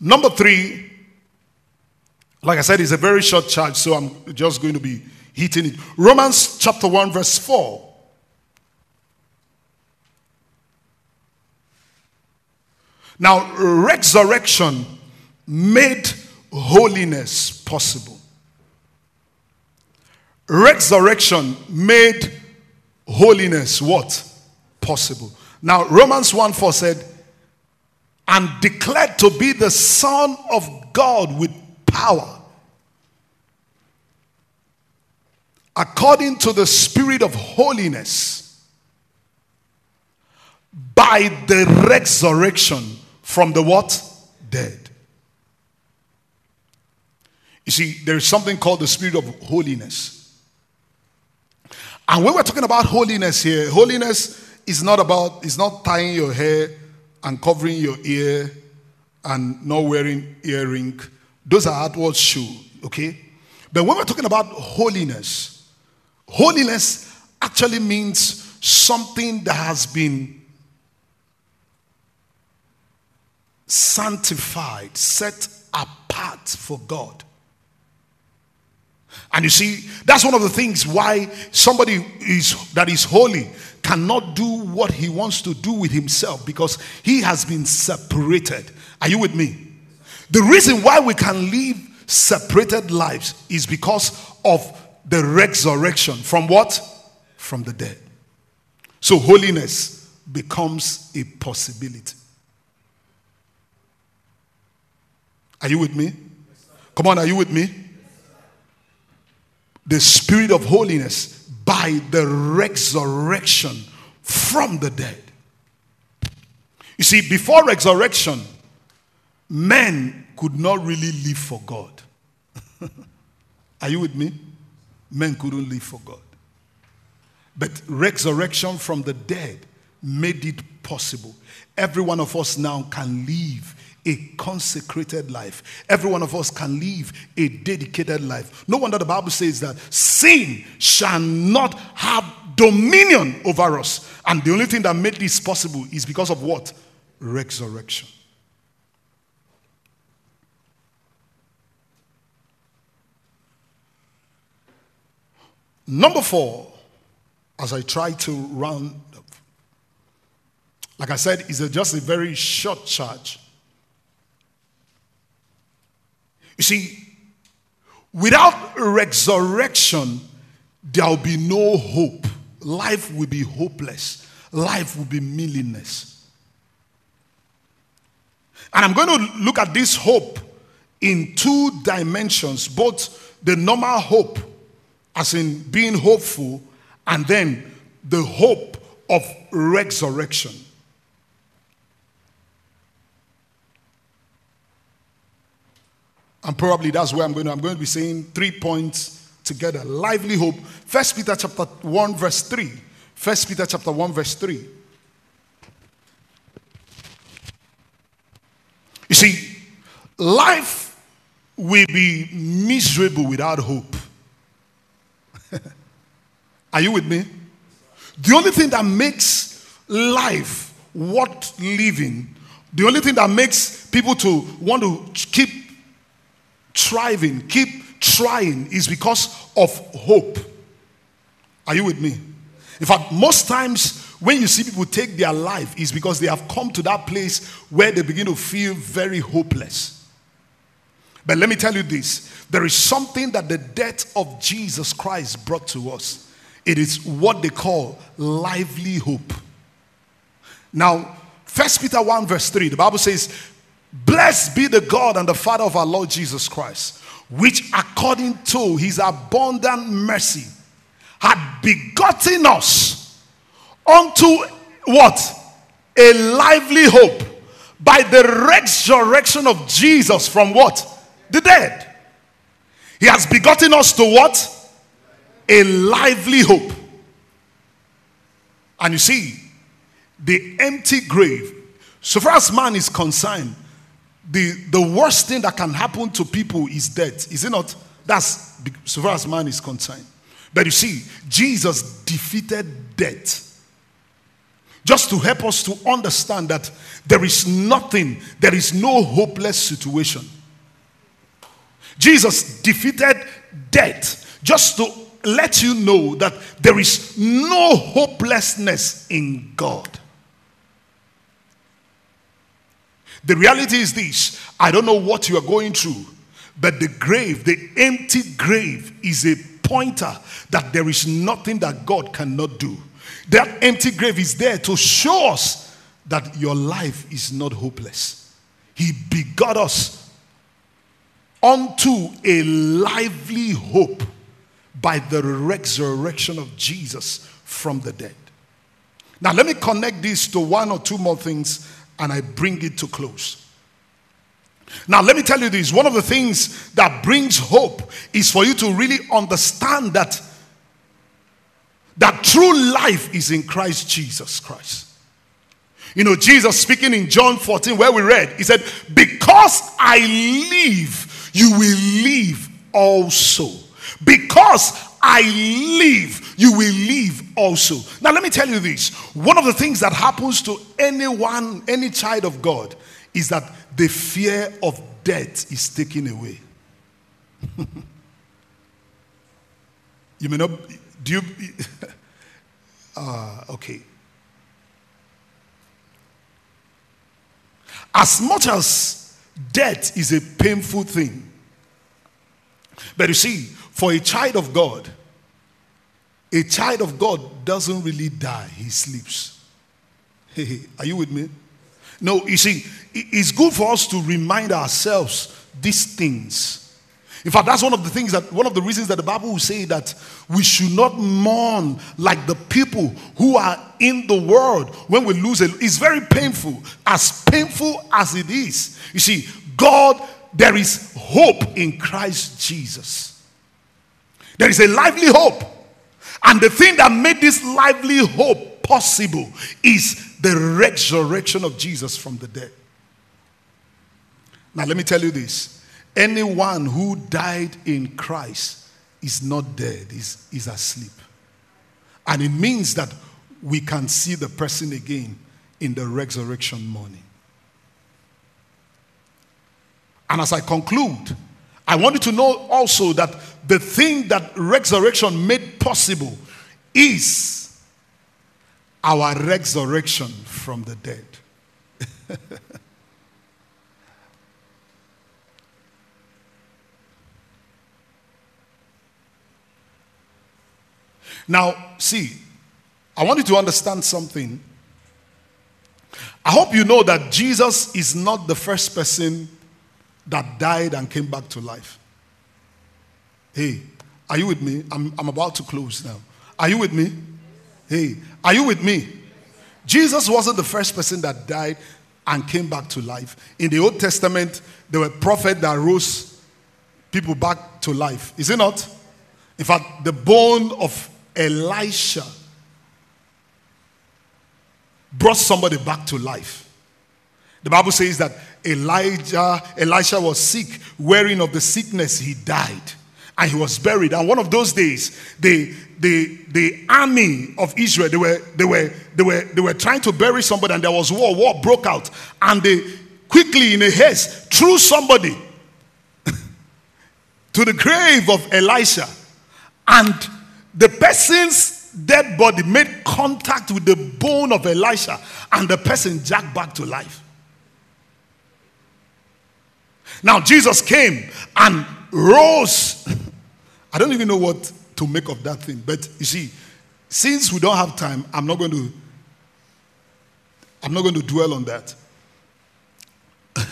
Number three, like I said, it's a very short charge, so I'm just going to be hitting it. Romans chapter 1, verse 4. Now, resurrection made holiness possible. Resurrection made holiness what? Possible. Now, Romans 1 4 said, and declared to be the Son of God with power, according to the Spirit of holiness, by the resurrection from the what? Dead. You see, there is something called the Spirit of holiness. And when we're talking about holiness here, holiness is not about, it's not tying your hair and covering your ear and not wearing earring. Those are outward show, okay? But when we're talking about holiness, holiness actually means something that has been sanctified, set apart for God. And you see, that's one of the things why somebody is that is holy cannot do what he wants to do with himself because he has been separated. Are you with me? The reason why we can live separated lives is because of the resurrection from what? From the dead. So holiness becomes a possibility. Are you with me? Come on, are you with me? The spirit of holiness by the resurrection from the dead. You see, before resurrection, men could not really live for God. Are you with me? Men couldn't live for God. But resurrection from the dead made it possible. Every one of us now can live a consecrated life. Every one of us can live a dedicated life. No wonder the Bible says that sin shall not have dominion over us. And the only thing that made this possible is because of what? Resurrection. Number four, as I try to round up, like I said, is just a very short charge. You see, without resurrection, there will be no hope. Life will be hopeless. Life will be meaningless. And I'm going to look at this hope in two dimensions both the normal hope, as in being hopeful, and then the hope of resurrection. And probably that's where I'm going to, I'm going to be saying three points together. Lively hope. First Peter chapter 1, verse 3. First Peter chapter 1, verse 3. You see, life will be miserable without hope. Are you with me? The only thing that makes life worth living, the only thing that makes people to want to keep thriving, keep trying is because of hope. Are you with me? In fact, most times when you see people take their life is because they have come to that place where they begin to feel very hopeless. But let me tell you this there is something that the death of Jesus Christ brought to us. It is what they call lively hope. Now, First Peter 1, verse 3, the Bible says, Blessed be the God and the Father of our Lord Jesus Christ, which according to his abundant mercy had begotten us unto what? A lively hope by the resurrection of Jesus from what? The dead. He has begotten us to what? A lively hope. And you see, the empty grave, so far as man is concerned, the, the worst thing that can happen to people is death. Is it not? That's so far as man is concerned. But you see, Jesus defeated death. just to help us to understand that there is nothing, there is no hopeless situation. Jesus defeated death just to let you know that there is no hopelessness in God. The reality is this I don't know what you are going through, but the grave, the empty grave, is a pointer that there is nothing that God cannot do. That empty grave is there to show us that your life is not hopeless. He begot us unto a lively hope by the resurrection of Jesus from the dead. Now, let me connect this to one or two more things and I bring it to close. Now, let me tell you this one of the things that brings hope is for you to really understand that that true life is in Christ Jesus Christ. You know, Jesus speaking in John 14, where we read, he said, Because I live, you will live also. Because I live, you will live also. Now, let me tell you this one of the things that happens to anyone, any child of God, is that the fear of death is taken away. you may not, do you, uh, okay. As much as death is a painful thing, but you see, for a child of God, a child of God doesn't really die, he sleeps. Hey, are you with me? No, you see, it's good for us to remind ourselves these things. In fact, that's one of the things that, one of the reasons that the Bible will say that we should not mourn like the people who are in the world when we lose it. It's very painful, as painful as it is. You see, God, there is hope in Christ Jesus. There is a lively hope. And the thing that made this lively hope possible is the resurrection of Jesus from the dead. Now, let me tell you this anyone who died in Christ is not dead, is, is asleep. And it means that we can see the person again in the resurrection morning. And as I conclude, I want you to know also that the thing that resurrection made possible is our resurrection from the dead. now, see, I want you to understand something. I hope you know that Jesus is not the first person that died and came back to life. Hey, are you with me? I'm, I'm about to close now. Are you with me? Hey, are you with me? Jesus wasn't the first person that died and came back to life. In the Old Testament, there were prophets that rose people back to life. Is it not? In fact, the bone of Elisha brought somebody back to life. The Bible says that Elijah, Elisha was sick, wearing of the sickness, he died. And he was buried. And one of those days, the, the, the army of Israel, they were, they, were, they, were, they were trying to bury somebody, and there was war. War broke out. And they quickly, in a haste, threw somebody to the grave of Elisha. And the person's dead body made contact with the bone of Elisha, and the person jacked back to life. Now, Jesus came and rose. I don't even know what to make of that thing. But you see, since we don't have time, I'm not going to I'm not going to dwell on that.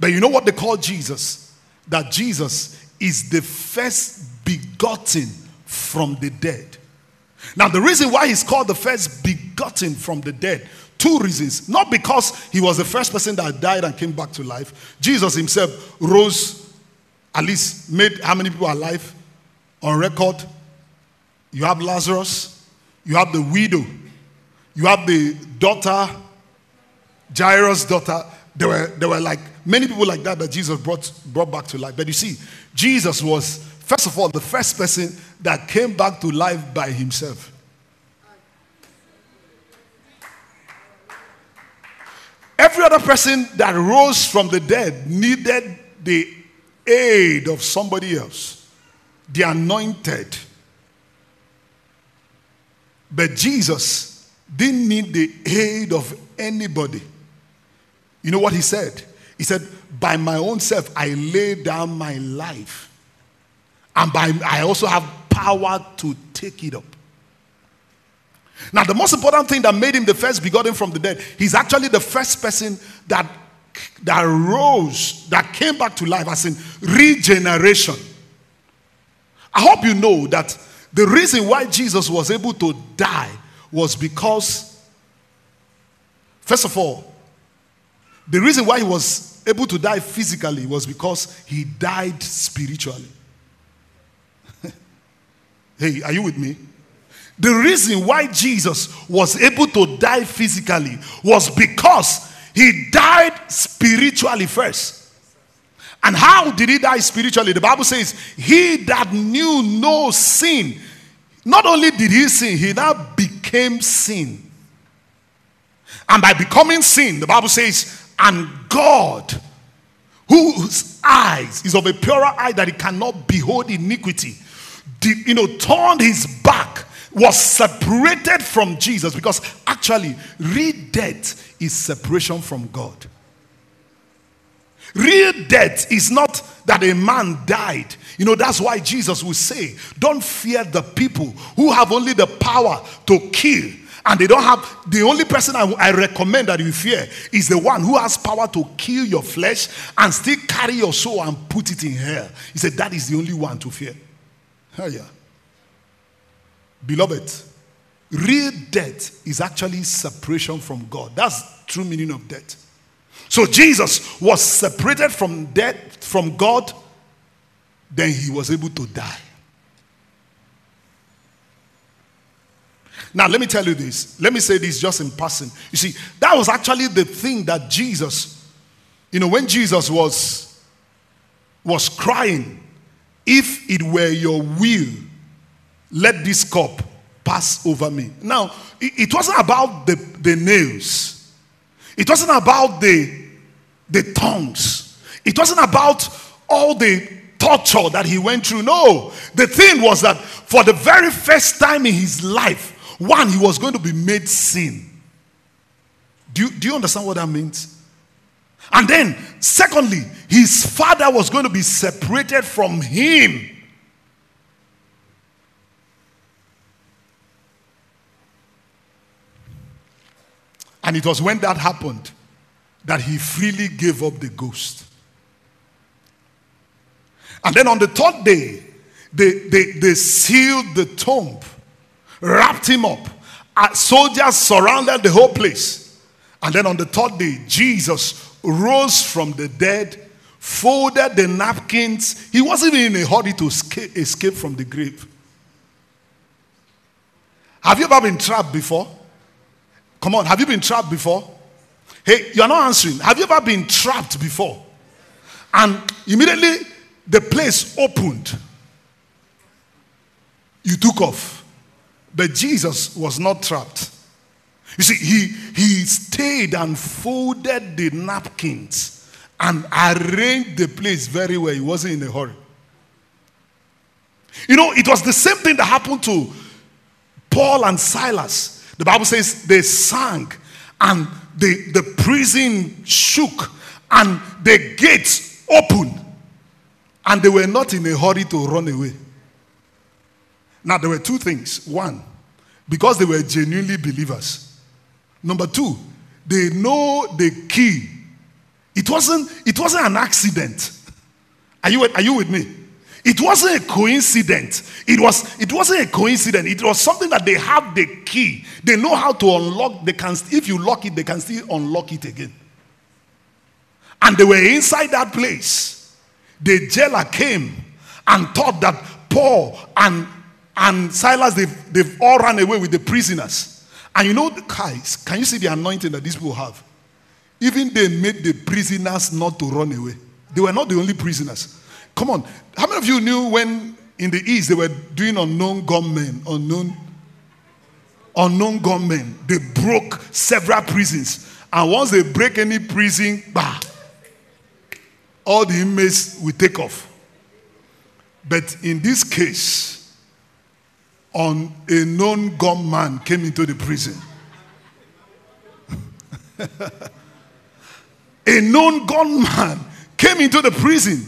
but you know what they call Jesus? That Jesus is the first begotten from the dead. Now, the reason why he's called the first begotten from the dead Two reasons. Not because he was the first person that died and came back to life. Jesus himself rose, at least made how many people alive on record? You have Lazarus, you have the widow, you have the daughter, Jairus' daughter. There were, there were like many people like that that Jesus brought, brought back to life. But you see, Jesus was, first of all, the first person that came back to life by himself. Every other person that rose from the dead needed the aid of somebody else, the anointed. But Jesus didn't need the aid of anybody. You know what he said? He said, By my own self, I lay down my life. And by I also have power to take it up. Now, the most important thing that made him the first begotten from the dead, he's actually the first person that, that rose, that came back to life, as in regeneration. I hope you know that the reason why Jesus was able to die was because, first of all, the reason why he was able to die physically was because he died spiritually. hey, are you with me? The reason why Jesus was able to die physically was because he died spiritually first. And how did he die spiritually? The Bible says, He that knew no sin, not only did he sin, he now became sin. And by becoming sin, the Bible says, and God, whose eyes is of a purer eye that he cannot behold iniquity, did, you know, turned his back was separated from Jesus because actually, real death is separation from God. Real death is not that a man died. You know, that's why Jesus will say, Don't fear the people who have only the power to kill. And they don't have, the only person I, I recommend that you fear is the one who has power to kill your flesh and still carry your soul and put it in hell. He said, That is the only one to fear. Hell yeah. Beloved, real death is actually separation from God. That's true meaning of death. So Jesus was separated from death from God, then he was able to die. Now, let me tell you this. Let me say this just in passing. You see, that was actually the thing that Jesus, you know, when Jesus was was crying, if it were your will, let this cup pass over me. Now, it, wasn't about the, the nails, it wasn't about the, the tongues, it wasn't about all the torture that he went through. No, the thing was that for the very first time in his life, one, he was going to be made sin. Do you, do you understand what that means? And then, secondly, his father was going to be separated from him. And it was when that happened that he freely gave up the ghost. And then on the third day, they, they, they sealed the tomb, wrapped him up. Uh, soldiers surrounded the whole place. And then on the third day, Jesus rose from the dead, folded the napkins. He wasn't even in a hurry to escape, escape from the grave. Have you ever been trapped before? Come on, have you been trapped before? Hey, you're not answering. Have you ever been trapped before? And immediately the place opened. You took off. But Jesus was not trapped. You see, he, he stayed and folded the napkins and arranged the place very well. He wasn't in a hurry. You know, it was the same thing that happened to Paul and Silas. The Bible says they sang and the, the prison shook and the gates opened and they were not in a hurry to run away. Now, there were two things. One, because they were genuinely believers. Number two, they know the key. It wasn't, it wasn't an accident. Are you, are you with me? It wasn't a coincidence. It, was, it wasn't a coincidence. It was something that they have the key. They know how to unlock. They can, if you lock it, they can still unlock it again. And they were inside that place. The jailer came and thought that Paul and, and Silas, they've, they've all run away with the prisoners. And you know, guys, can you see the anointing that these people have? Even they made the prisoners not to run away. They were not the only prisoners. Come on. How many of you knew when in the East they were doing unknown gunmen, unknown, unknown gunmen? They broke several prisons And once they break any prison, bah, all the inmates will take off. But in this case, on a known gunman came into the prison. a known gunman came into the prison,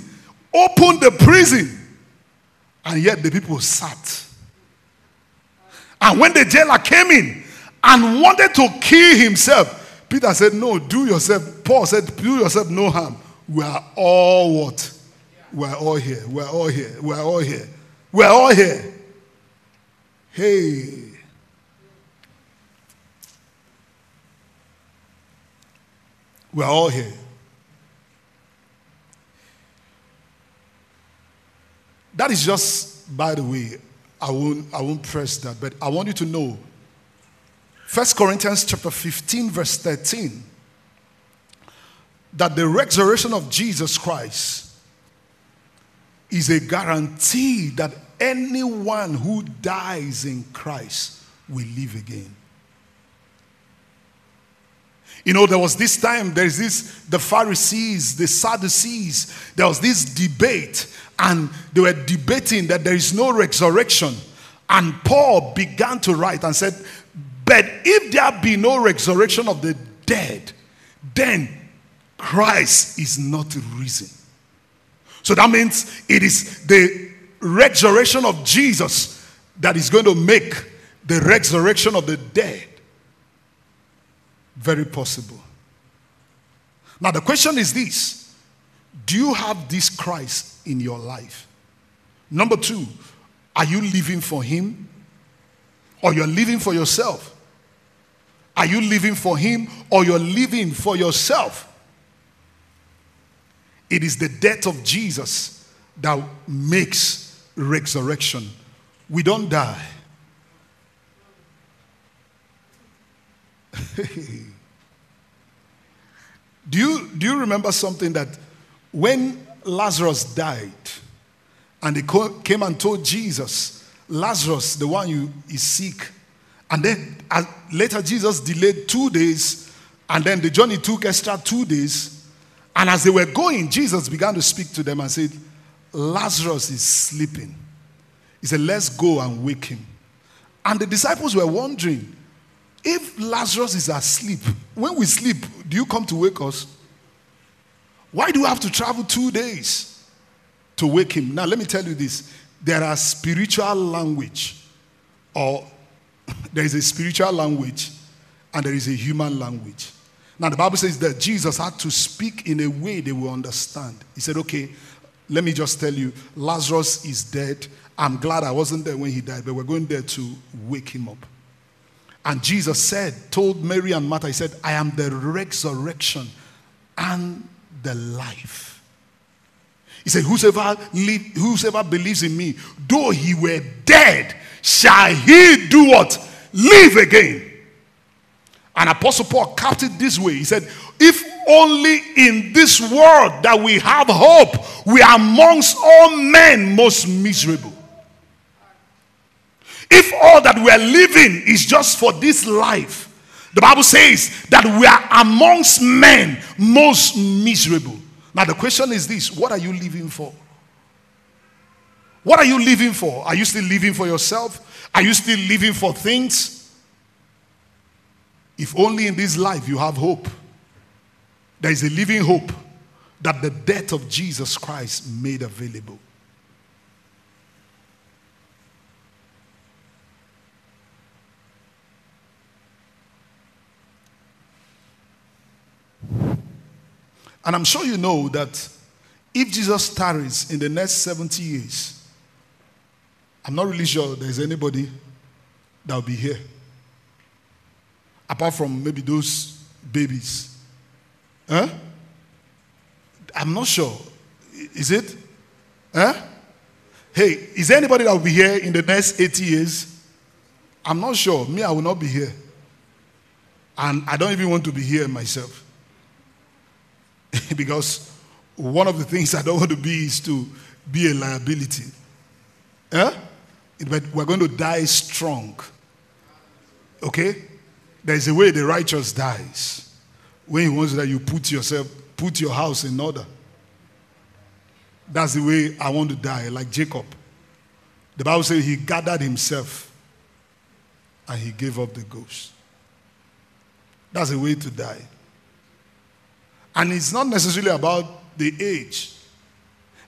opened the prison, and yet the people sat. And when the jailer came in and wanted to kill himself, Peter said, No, do yourself. Paul said, Do yourself no harm. We are all what? We're all here. We're all here. We're all here. We're all here. Hey. We're all here. That is just, by the way, I won't, I won't press that, but I want you to know 1 Corinthians chapter 15, verse 13, that the resurrection of Jesus Christ is a guarantee that anyone who dies in Christ will live again. You know, there was this time, there's this, the Pharisees, the Sadducees, there was this debate, and they were debating that there is no resurrection. And Paul began to write and said, But if there be no resurrection of the dead, then Christ is not risen. So that means it is the resurrection of Jesus that is going to make the resurrection of the dead very possible. Now, the question is this Do you have this Christ in your life? Number two, are you living for Him or you're living for yourself? Are you living for Him or you're living for yourself? It is the death of Jesus that makes resurrection. We don't die. do, you, do you remember something that when Lazarus died and they came and told Jesus, Lazarus, the one you is sick, and then uh, later Jesus delayed two days, and then the journey took extra two days. And as they were going, Jesus began to speak to them and said, Lazarus is sleeping. He said, Let's go and wake him. And the disciples were wondering, if Lazarus is asleep, when we sleep, do you come to wake us? Why do you have to travel two days to wake him? Now, let me tell you this there are spiritual language, or there is a spiritual language, and there is a human language. Now, the Bible says that Jesus had to speak in a way they will understand. He said, Okay, let me just tell you, Lazarus is dead. I'm glad I wasn't there when he died, but we're going there to wake him up. And Jesus said, told Mary and Martha, He said, I am the resurrection and the life. He said, Whosoever, whosoever believes in me, though he were dead, shall he do what? Live again. And Apostle Paul capped it this way. He said, If only in this world that we have hope, we are amongst all men most miserable. If all that we are living is just for this life, the Bible says that we are amongst men most miserable. Now, the question is this what are you living for? What are you living for? Are you still living for yourself? Are you still living for things? If only in this life you have hope, there is a living hope that the death of Jesus Christ made available. And I'm sure you know that if Jesus tarries in the next 70 years, I'm not really sure there's anybody that will be here. Apart from maybe those babies. Huh? I'm not sure. Is it? Huh? Hey, is there anybody that will be here in the next 80 years? I'm not sure. Me, I will not be here. And I don't even want to be here myself. because one of the things I don't want to be is to be a liability. Eh? But we're going to die strong. Okay? There's a way the righteous dies. when he wants that you put yourself, put your house in order. That's the way I want to die, like Jacob. The Bible says he gathered himself and he gave up the ghost. That's the way to die. And it's not necessarily about the age.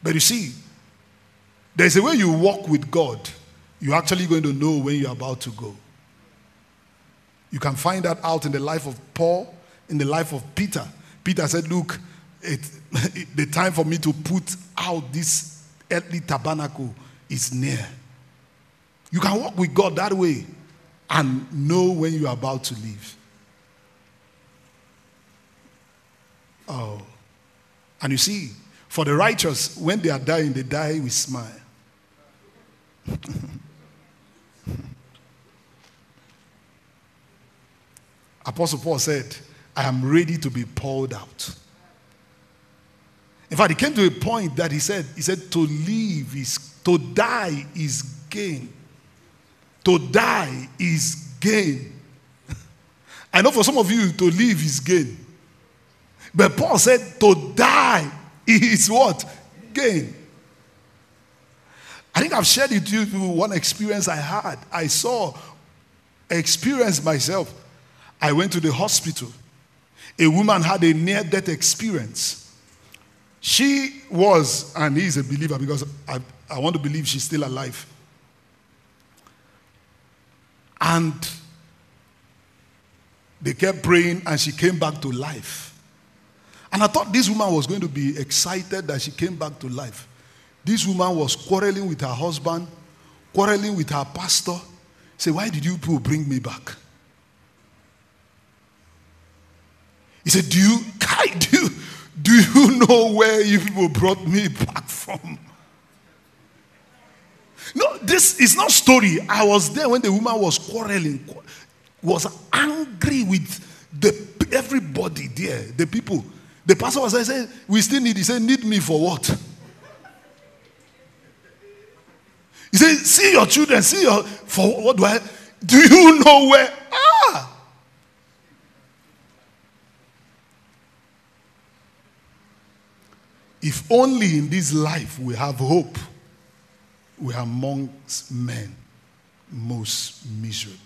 But you see, there's a way you walk with God. You're actually going to know when you're about to go. You can find that out in the life of Paul, in the life of Peter. Peter said, Look, it, it, the time for me to put out this earthly tabernacle is near. You can walk with God that way and know when you're about to leave. Oh. And you see, for the righteous, when they are dying, they die with smile. Apostle Paul said, I am ready to be poured out. In fact, he came to a point that he said, he said, to live is, to die is gain. To die is gain. I know for some of you, to live is gain. But Paul said, to die is what? Gain. I think I've shared it with you one experience I had. I saw, experienced myself. I went to the hospital. A woman had a near death experience. She was, and is a believer because I, I want to believe she's still alive. And they kept praying, and she came back to life. And I thought this woman was going to be excited that she came back to life. This woman was quarreling with her husband, quarreling with her pastor. Say, why did you people bring me back? He said, Do you, do you, do you know where you people brought me back from? No, this is not story. I was there when the woman was quarreling, was angry with the everybody there, the people. The pastor was saying, We still need. He said, Need me for what? He said, See your children, see your for what do I do you know where? Ah! If only in this life we have hope, we are amongst men most miserable.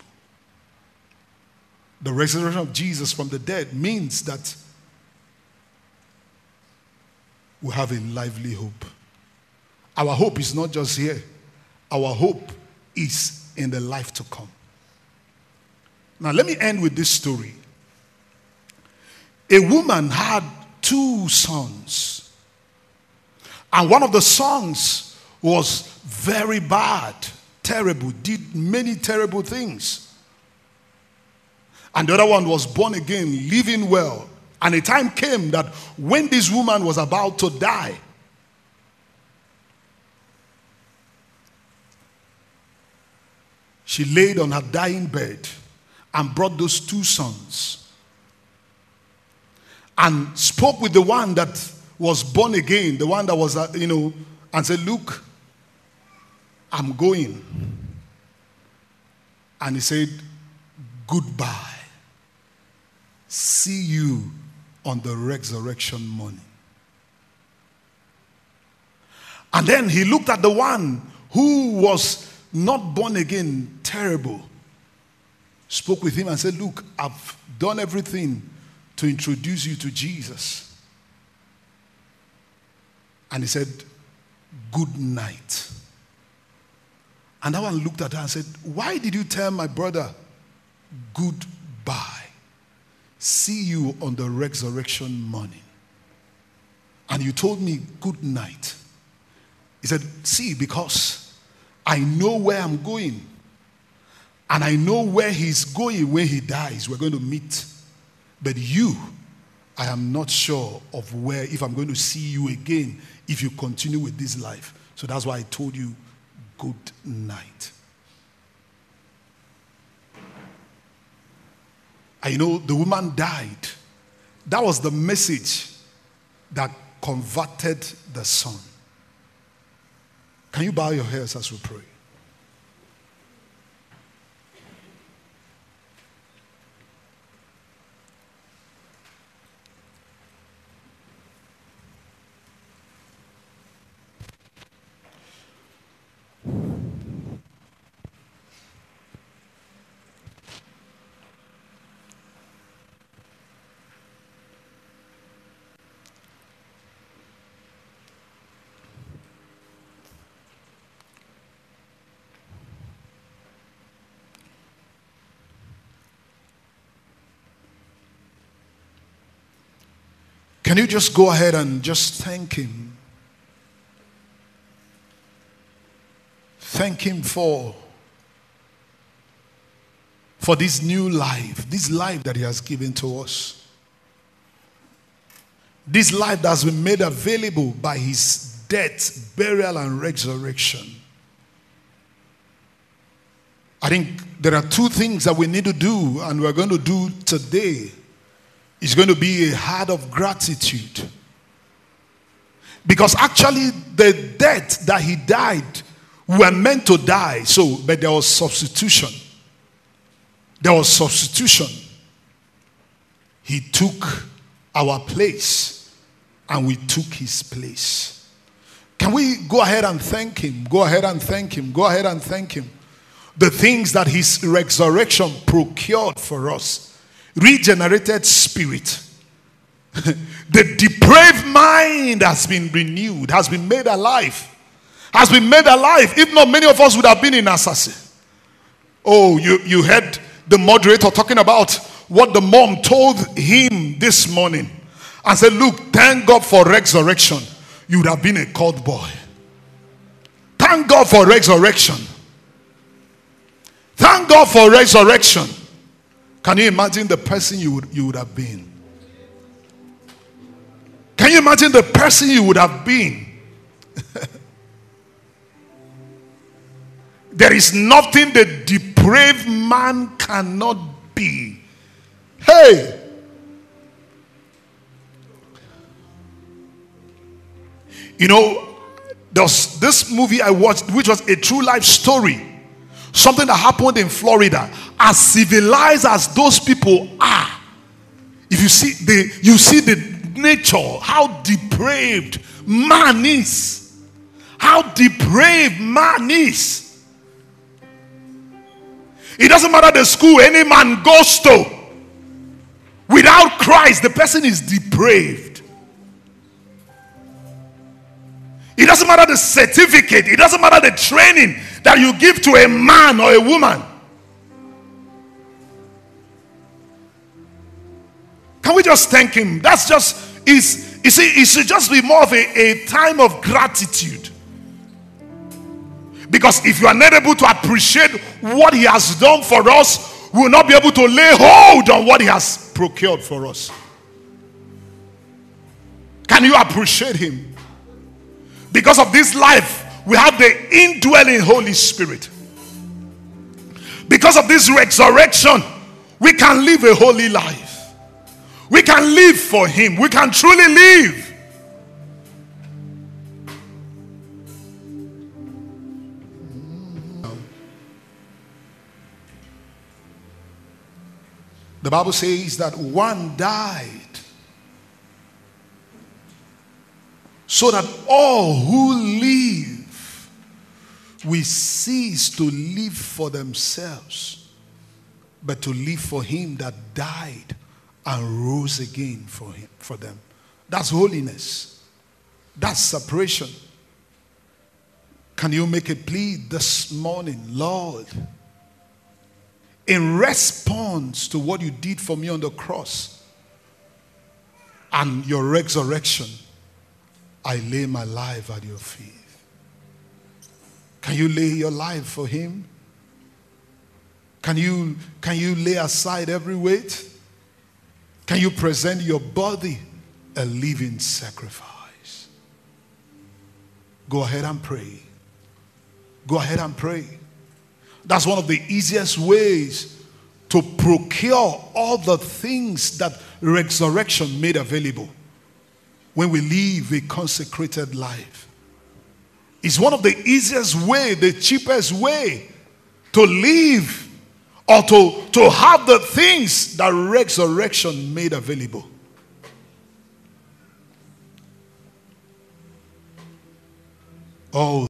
The resurrection of Jesus from the dead means that we have a lively hope. Our hope is not just here, our hope is in the life to come. Now, let me end with this story. A woman had two sons, and one of the sons was very bad, terrible, did many terrible things. And the other one was born again, living well, and a time came that when this woman was about to die, she laid on her dying bed and brought those two sons and spoke with the one that was born again, the one that was, uh, you know, and said, Look, I'm going. And he said, Goodbye. See you on the resurrection morning. And then he looked at the one who was not born again, terrible, spoke with him and said, Look, I've done everything to introduce you to Jesus. And he said, Good night. And that one looked at her and said, Why did you tell my brother goodbye? See you on the resurrection morning. And you told me good night. He said, See, because I know where I'm going. And I know where he's going when he dies. We're going to meet. But you, I am not sure of where, if I'm going to see you again, if you continue with this life. So that's why I told you good night. And you know, the woman died. That was the message that converted the son. Can you bow your heads as we pray? Can you just go ahead and just thank Him? Thank Him for, for this new life, this life that He has given to us. This life that has been made available by His death, burial, and resurrection. I think there are two things that we need to do, and we're going to do today. It's going to be a heart of gratitude. Because actually, the death that he died, we were meant to die, so, but there was substitution. There was substitution. He took our place, and we took his place. Can we go ahead and thank him? Go ahead and thank him. Go ahead and thank him the things that his resurrection procured for us regenerated spirit. The depraved mind has been renewed has been made alive has been made alive. If not many of us would have been in assassin oh you you heard the moderator talking about what the mom told him this morning and said look thank god for resurrection. You would have been a cold boy. Thank god for resurrection. Thank God for resurrection. Can you imagine the person you would, you would have been? Can you imagine the person you would have been? there is nothing the depraved man cannot be. Hey! You know, there's this movie I watched, which was a true life story something that happened in Florida, as civilized as those people are, if you see the you see the nature, how depraved man is, how depraved man is. It doesn't matter the school any man goes to. Without Christ, the person is depraved. It doesn't matter the certificate, it doesn't matter the training, that you give to a man or a woman. Can we just thank him? That's just is you see, it should just be more of a, a time of gratitude. Because if you are not able to appreciate what he has done for us, we will not be able to lay hold on what he has procured for us. Can you appreciate him? Because of this life we have the indwelling Holy Spirit. Because of this resurrection, we can live a holy life. We can live for Him. We can truly live. The Bible says that one died so that all who live we cease to live for themselves, but to live for him that died and rose again for him for them. That's holiness. That's separation. Can you make a plea this morning, Lord? In response to what you did for me on the cross and your resurrection, I lay my life at your feet. Can you lay your life for Him? Can you, can you lay aside every weight? Can you present your body a living sacrifice? Go ahead and pray. Go ahead and pray. That's one of the easiest ways to procure all the things that resurrection made available when we live a consecrated life. It's one of the easiest way, the cheapest way to live or to, to have the things that resurrection made available. Oh,